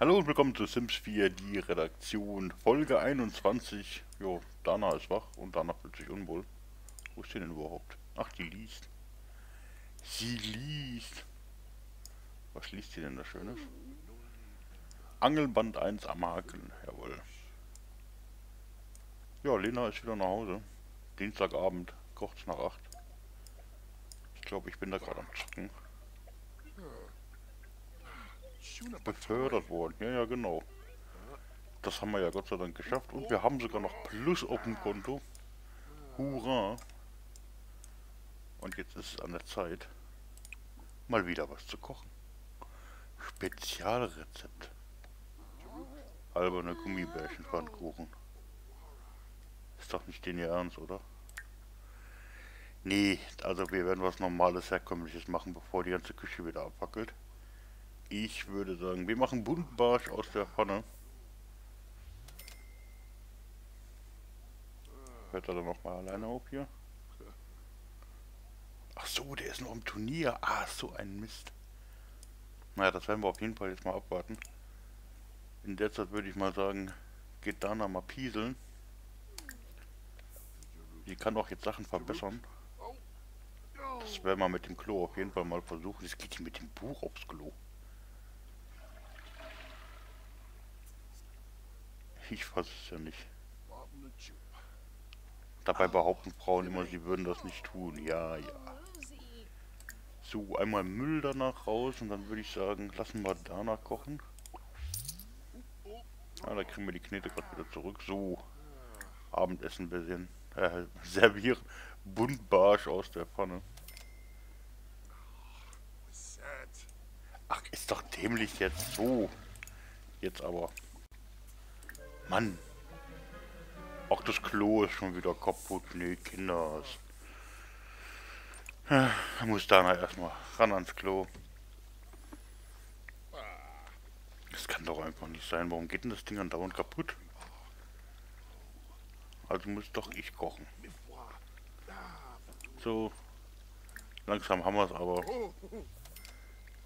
Hallo und willkommen zu Sims 4, die Redaktion, Folge 21. Jo, Dana ist wach und Dana fühlt sich unwohl. Wo ist sie denn überhaupt? Ach, die liest. Sie liest. Was liest sie denn da Schönes? Angelband 1 am Haken, jawohl. Ja, Lena ist wieder nach Hause. Dienstagabend, kurz nach 8. Ich glaube, ich bin da gerade am Zocken befördert worden. Ja, ja, genau. Das haben wir ja Gott sei Dank geschafft. Und wir haben sogar noch Plus auf dem Konto. Hurra. Und jetzt ist es an der Zeit, mal wieder was zu kochen. Spezialrezept. Alberne Gummibärchen Pfannkuchen. Ist doch nicht den ihr Ernst, oder? Nee, also wir werden was normales, herkömmliches machen, bevor die ganze Küche wieder abfackelt. Ich würde sagen, wir machen Buntbarsch aus der Pfanne. Hört er dann noch mal alleine auf hier? Ach so, der ist noch im Turnier. Ah, so ein Mist. Naja, das werden wir auf jeden Fall jetzt mal abwarten. In der Zeit würde ich mal sagen, geht Dana mal pieseln. Die kann auch jetzt Sachen verbessern. Das werden wir mit dem Klo auf jeden Fall mal versuchen. Es geht hier mit dem Buch aufs Klo. Ich fasse es ja nicht. Dabei behaupten Frauen immer, sie würden das nicht tun. Ja, ja. So, einmal Müll danach raus und dann würde ich sagen, lassen wir danach kochen. Ah, da kriegen wir die Knete gerade wieder zurück. So, Abendessen bisschen. Äh, servieren. Buntbarsch aus der Pfanne. Ach, ist doch dämlich jetzt so. Jetzt aber. Mann. Auch das Klo ist schon wieder kaputt. Nee, Kinder. Da muss Dana erstmal ran ans Klo. Das kann doch einfach nicht sein. Warum geht denn das Ding andauernd kaputt? Also muss doch ich kochen. So. Langsam haben wir es aber.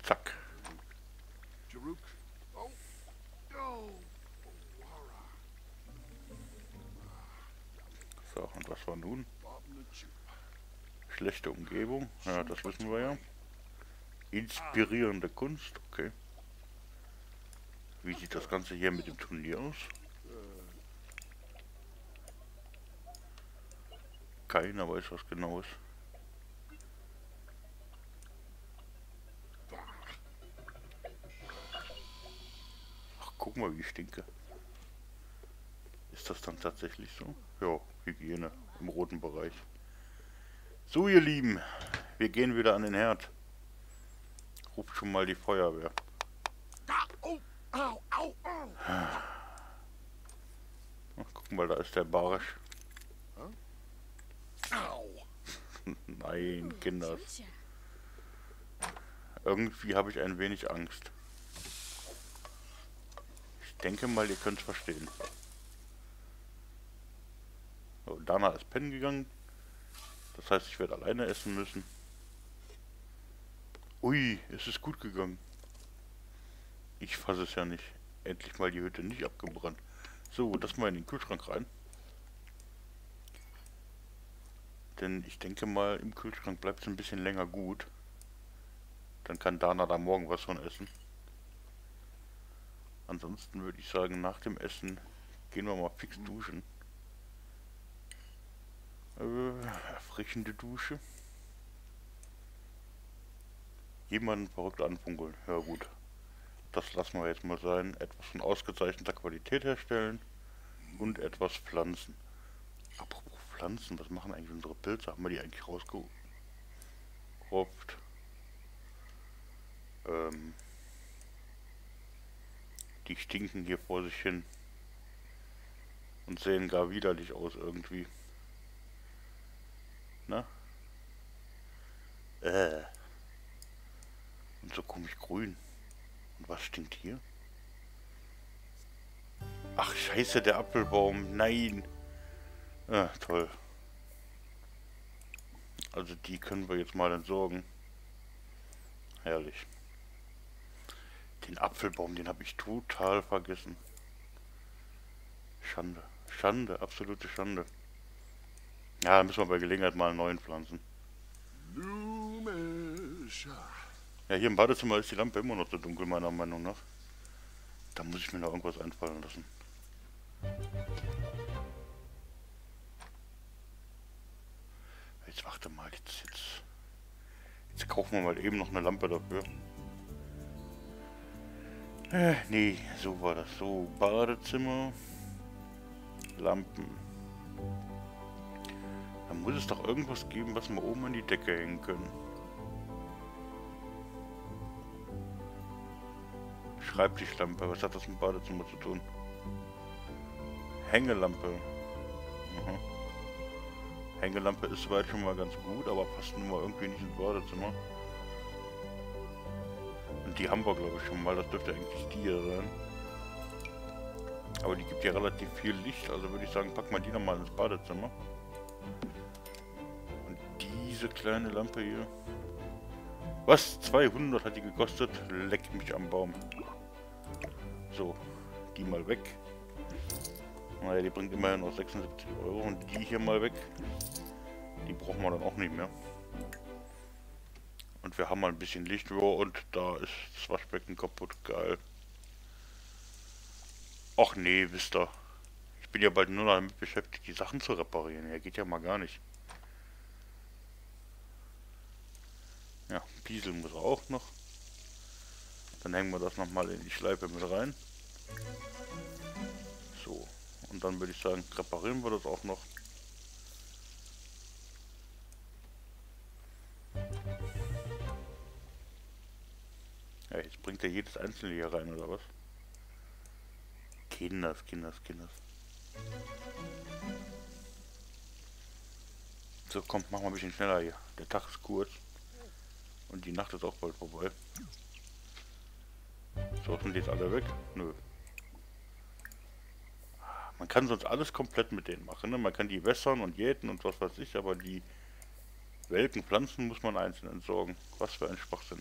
Zack. War nun? Schlechte Umgebung, ja, das wissen wir ja. Inspirierende Kunst, okay. Wie sieht das Ganze hier mit dem Turnier aus? Keiner weiß was genau ist. Ach, guck mal, wie ich stinke. Ist das dann tatsächlich so? Ja, Hygiene im roten Bereich. So, ihr Lieben, wir gehen wieder an den Herd. Ruft schon mal die Feuerwehr. Ach, guck mal, da ist der Barsch. Nein, Kinder. Irgendwie habe ich ein wenig Angst. Ich denke mal, ihr könnt es verstehen. Dana ist pennen gegangen. Das heißt, ich werde alleine essen müssen. Ui, es ist gut gegangen. Ich fasse es ja nicht. Endlich mal die Hütte nicht abgebrannt. So, das mal in den Kühlschrank rein. Denn ich denke mal, im Kühlschrank bleibt es ein bisschen länger gut. Dann kann Dana da morgen was von essen. Ansonsten würde ich sagen, nach dem Essen gehen wir mal fix duschen. Äh, erfrischende Dusche. Jemanden verrückt anfunkeln. Ja gut. Das lassen wir jetzt mal sein. Etwas von ausgezeichneter Qualität herstellen. Und etwas pflanzen. Apropos Pflanzen, was machen eigentlich unsere Pilze? Haben wir die eigentlich rausgeholt? Ähm, die stinken hier vor sich hin. Und sehen gar widerlich aus irgendwie. Ne? Äh. Und so komisch grün. Und was stinkt hier? Ach, scheiße, der Apfelbaum. Nein. Ah, toll. Also die können wir jetzt mal entsorgen. Herrlich. Den Apfelbaum, den habe ich total vergessen. Schande. Schande, absolute Schande. Ja, da müssen wir bei Gelegenheit mal einen neuen pflanzen. Ja, hier im Badezimmer ist die Lampe immer noch so dunkel, meiner Meinung nach. Da muss ich mir noch irgendwas einfallen lassen. Jetzt warte mal, jetzt, jetzt, jetzt kaufen wir mal eben noch eine Lampe dafür. Äh, nee, so war das. So, Badezimmer, Lampen. Da muss es doch irgendwas geben, was wir oben an die Decke hängen können. Schreibtischlampe, was hat das mit Badezimmer zu tun? Hängelampe. Mhm. Hängelampe ist soweit schon mal ganz gut, aber passt nun mal irgendwie nicht ins Badezimmer. Und die haben wir glaube ich schon mal, das dürfte eigentlich die hier sein. Aber die gibt ja relativ viel Licht, also würde ich sagen, pack mal die nochmal ins Badezimmer. Und diese kleine Lampe hier. Was? 200 hat die gekostet? Leck mich am Baum. So, die mal weg. Naja, die bringt immerhin noch 76 Euro. Und die hier mal weg. Die brauchen wir dann auch nicht mehr. Und wir haben mal ein bisschen Licht. Ja, und da ist das Waschbecken kaputt. Geil. Ach nee, wisst ihr. Ich bin ja bald nur damit beschäftigt, die Sachen zu reparieren. Ja, geht ja mal gar nicht. Ja, Piesel muss auch noch. Dann hängen wir das nochmal in die Schleife mit rein. So. Und dann würde ich sagen, reparieren wir das auch noch. Ja, jetzt bringt er jedes einzelne hier rein, oder was? Kinders, Kinders, Kinders. So, komm, mach mal ein bisschen schneller hier. Der Tag ist kurz. Und die Nacht ist auch bald vorbei. So, sind die jetzt alle weg? Nö. Man kann sonst alles komplett mit denen machen. Ne? Man kann die wässern und jäten und was weiß ich, aber die welken Pflanzen muss man einzeln entsorgen. Was für ein Schwachsinn.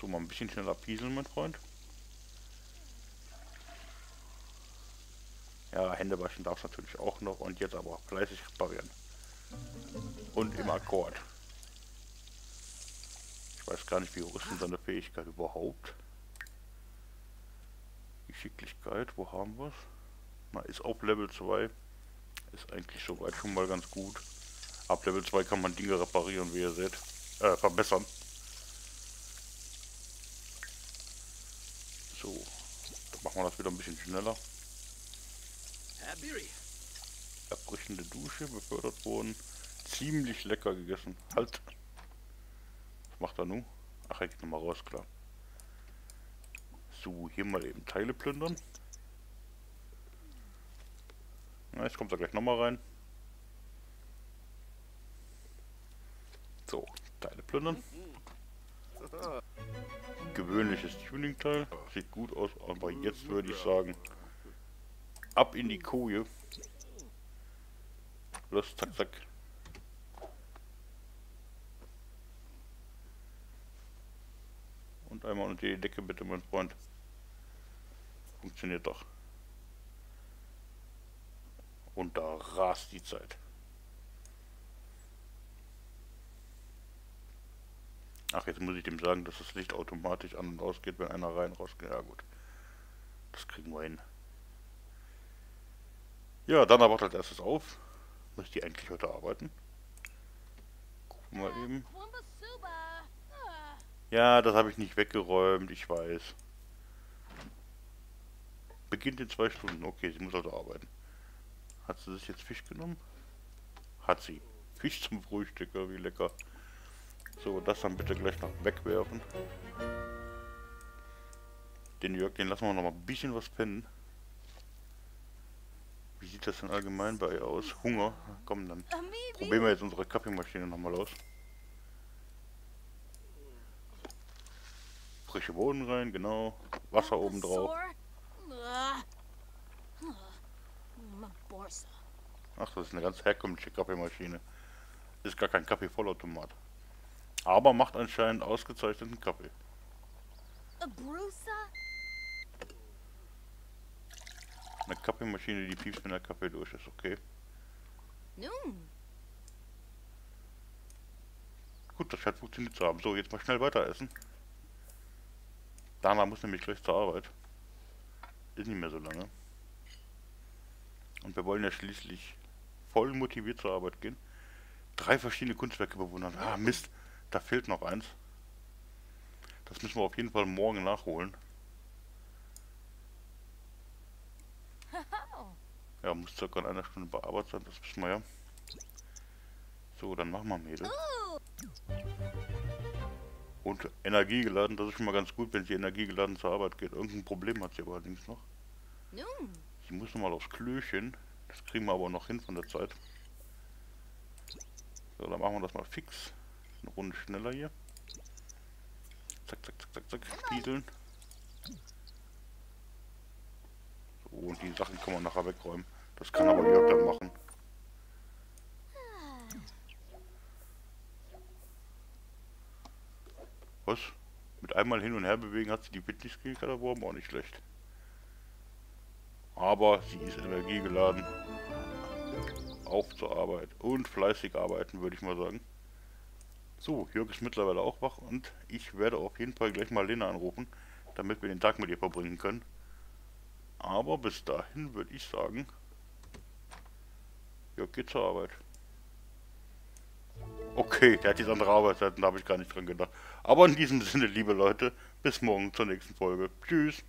So, mal ein bisschen schneller pieseln, mein Freund. Ja, Hände waschen darf natürlich auch noch und jetzt aber fleißig reparieren. Und im Akkord. Ich weiß gar nicht, wie hoch ist denn seine Fähigkeit überhaupt. Geschicklichkeit, wo haben wir es? Na, ist auf Level 2. Ist eigentlich soweit schon mal ganz gut. Ab Level 2 kann man Dinge reparieren, wie ihr seht. Äh, verbessern. So. Dann machen wir das wieder ein bisschen schneller. Erbrüchende Dusche, befördert worden. Ziemlich lecker gegessen. Halt. Was macht er nun? Ach, er geht nochmal raus, klar. So, hier mal eben Teile plündern. Na, jetzt kommt er gleich nochmal rein. So, Teile plündern. Gewöhnliches Tuning-Teil. Sieht gut aus, aber jetzt würde ich sagen, ab in die Koje. Los, zack, zack. Und einmal unter die Decke bitte, mein Freund. Funktioniert doch. Und da rast die Zeit. Ach, jetzt muss ich dem sagen, dass das Licht automatisch an und ausgeht, wenn einer rein rausgeht. Ja gut. Das kriegen wir hin. Ja, dann aber als erstes auf. Müsst ihr eigentlich heute arbeiten? Gucken wir eben. Ja, das habe ich nicht weggeräumt, ich weiß. Beginnt in zwei Stunden. Okay, sie muss also arbeiten. Hat sie sich jetzt Fisch genommen? Hat sie. Fisch zum Frühstück, wie lecker. So, das dann bitte gleich noch wegwerfen. Den Jörg, den lassen wir noch mal ein bisschen was pennen. Sieht das denn allgemein bei ihr aus? Hunger? Komm, dann probieren wir jetzt unsere Kaffeemaschine nochmal aus. Frische Boden rein, genau. Wasser oben drauf. Ach, das ist eine ganz herkömmliche Kaffeemaschine. Ist gar kein Kaffeevollautomat. Aber macht anscheinend ausgezeichneten Kaffee. Brusa? Eine Kaffeemaschine, die piepst, wenn der Kaffee durch ist, okay. Nun. Gut, das scheint funktioniert zu haben. So, jetzt mal schnell weiter essen. Dana muss nämlich gleich zur Arbeit. Ist nicht mehr so lange. Und wir wollen ja schließlich voll motiviert zur Arbeit gehen. Drei verschiedene Kunstwerke bewundern. Ah, Mist, da fehlt noch eins. Das müssen wir auf jeden Fall morgen nachholen. Ja, muss circa in einer Stunde bearbeitet sein, das wissen wir ja. So, dann machen wir Mädel. Und energiegeladen, das ist schon mal ganz gut, wenn sie energiegeladen zur Arbeit geht. Irgendein Problem hat sie aber allerdings noch. Sie muss noch mal aufs Klöchen. Das kriegen wir aber noch hin von der Zeit. So, dann machen wir das mal fix. Eine Runde schneller hier. Zack, zack, zack, zack, zack. Spiegeln. So, und die Sachen kann man nachher wegräumen. Das kann aber Jörg dann machen. Was? Mit einmal hin und her bewegen hat sie die Fitness-Skill erworben, auch nicht schlecht. Aber sie ist energiegeladen. Auf zur Arbeit. Und fleißig arbeiten, würde ich mal sagen. So, Jörg ist mittlerweile auch wach und ich werde auf jeden Fall gleich mal Lena anrufen, damit wir den Tag mit ihr verbringen können. Aber bis dahin würde ich sagen, Jörg geht zur Arbeit. Okay, der hat jetzt andere Arbeitszeiten, da habe ich gar nicht dran gedacht. Aber in diesem Sinne, liebe Leute, bis morgen zur nächsten Folge. Tschüss.